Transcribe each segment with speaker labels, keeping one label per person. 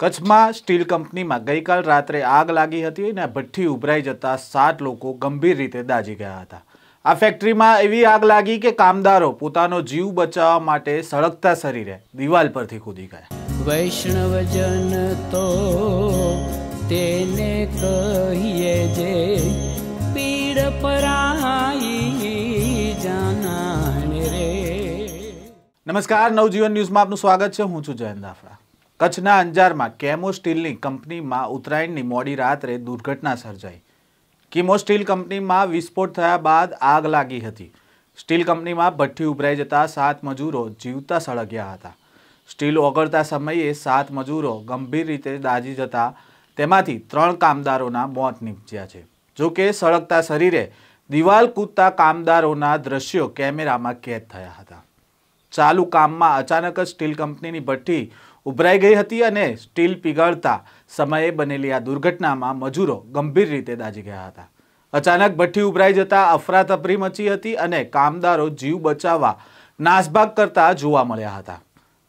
Speaker 1: કચ્છમાં સ્ટીલ કંપનીમાં ગઈકાલ રાત્રે આગ લાગી હતી અને ભઠ્ઠી ઉભરાઈ જતા સાત લોકો ગંભીર રીતે દાઝી ગયા હતા. આ ફેક્ટરીમાં એવી આગ લાગી કે કામદારો પોતાનો જીવ બચાવવા માટે સળગતા શરીરે દિવાલ પરથી કૂદી ગયા.
Speaker 2: વૈષ્ણવજન તો તેને કહીએ જે પીડ પરાઈ જાનાને રે.
Speaker 1: નમસ્કાર નવજીવન ન્યૂઝમાં આપનું સ્વાગત છે. હું છું જયંત દાફડા. કચ્છના અંજારમાં કેમો સ્ટીલની કંપનીમાં ઉત્તરાયણની મોડી રાત્રે દુર્ઘટના સર્જાઈ. કિમો સ્ટીલ કંપનીમાં વિસ્ફોટ થયા બાદ આગ લાગી હતી. સ્ટીલ કંપનીમાં ભઠ્ઠી ઉભરાઈ જતા સાત મજૂરો જીવતા સળગ્યા હતા. સ્ટીલ ઓગળતા સમયે સાત મજૂરો ગંભીર રીતે દાઝી જતા તેમાંથી ત્રણ કામદારોના મોત નીપજ્યા છે. જોકે સળગતા શરીરે દિવાલ કૂદતા કામદારોના દ્રશ્યો કેમેરામાં કેદ થયા હતા. ચાલુ કામમાં અચાનક જ સ્ટીલ કંપનીની ભઠ્ઠી ઉભરાઈ ગઈ હતી અને સ્ટીલ પીગળતા સમયે બનેલી આ દુર્ઘટનામાં મજૂરો ગંભીર રીતે દાઝી ગયા હતા. અચાનક ભઠ્ઠી ઉભરાઈ જતા અફરાતફરી મચી હતી અને કામદારો જીવ બચાવવા નાસભાગ કરતા જોવા મળ્યા હતા.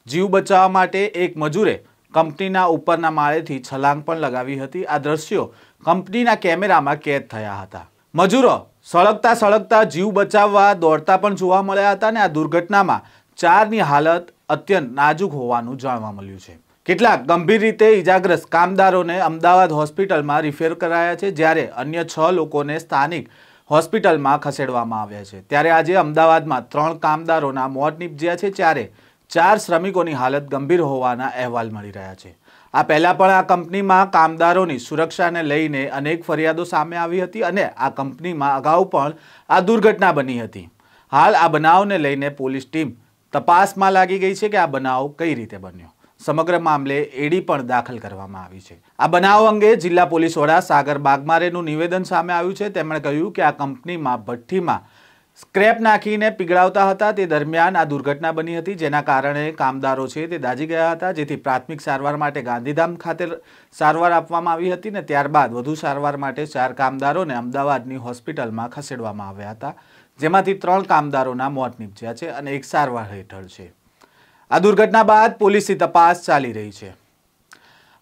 Speaker 1: જીવ બચાવવા માટે એક મજૂરે કંપનીના ઉપરના માળેથી છલાંગ પણ લગાવી હતી. આ દ્રશ્યો કંપનીના કેમેરામાં કેદ થયા હતા. મજૂરો સળગતા સળગતા જીવ બચાવવા દોડતા પણ જોવા મળ્યા હતા અને આ દુર્ઘટનામાં ચારની હાલત અત્યંત નાજુક હોવાનું જાણવા મળ્યું છે. કેટલાક ગંભીર રીતે ઇજાગ્રસ્ત કામદારોને અમદાવાદ હોસ્પિટલમાં રિફેર કરાયા છે, જ્યારે અન્ય છ લોકોને સ્થાનિક હોસ્પિટલમાં ખસેડવામાં આવ્યા છે. ત્યારે આજે અમદાવાદમાં ત્રણ કામદારોના મોત નીપજ્યા છે ત્યારે ચાર શ્રમિકોની હાલત ગંભીર હોવાના અહેવાલ મળી રહ્યા છે. આ પહેલાં પણ આ કંપનીમાં કામદારોની સુરક્ષાને લઈને અનેક ફરિયાદો સામે આવી હતી અને આ કંપનીમાં અગાઉ પણ આ દુર્ઘટના બની હતી. હાલ આ બનાવને લઈને પોલીસ ટીમ તપાસમાં લાગી ગઈ છે કે આ બનાવ કઈ રીતે બન્યો. સમગ્ર મામલે એડી પણ દાખલ કરવામાં આવી છે. આ બનાવ અંગે જિલ્લા પોલીસ વડા સાગર બાગમારેનું નિવેદન સામે આવ્યું છે. તેમણે કહ્યું કે આ કંપનીમાં ભઠ્ઠીમાં સ્ક્રેપ નાખીને પીગળાવતા હતા. તે દરમિયાન આ દુર્ઘટના બની હતી જેના કારણે કામદારો છે તે દાઝી ગયા હતા. જેથી પ્રાથમિક સારવાર માટે ગાંધીધામ ખાતે સારવાર આપવામાં આવી હતી ને ત્યારબાદ વધુ સારવાર માટે ચાર કામદારોને અમદાવાદની હોસ્પિટલમાં ખસેડવામાં આવ્યા હતા. જેમાંથી ત્રણ કામદારોના મોત નીપજ્યા છે અને એક સારવાર હેઠળ છે. આ દુર્ઘટના બાદ પોલીસની તપાસ ચાલી રહી છે.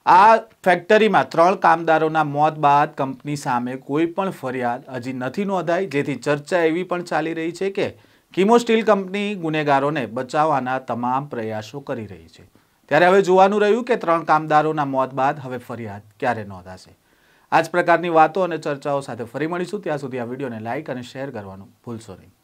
Speaker 1: આ ફેક્ટરીમાં ત્રણ કામદારોના મોત બાદ કંપની સામે કોઈ પણ ફરિયાદ હજી નથી નોંધાઈ, જેથી ચર્ચા એવી પણ ચાલી રહી છે કે કિમો સ્ટીલ કંપની ગુનેગારોને બચાવવાના તમામ પ્રયાસો કરી રહી છે. ત્યારે હવે જોવાનું રહ્યું કે ત્રણ કામદારોના મોત બાદ હવે ફરિયાદ ક્યારે નોંધાશે. આ જ પ્રકારની વાતો અને ચર્ચાઓ સાથે ફરી મળીશું. ત્યાં સુધી આ વિડીયોને લાઇક અને શેર કરવાનું ભૂલશો નહીં.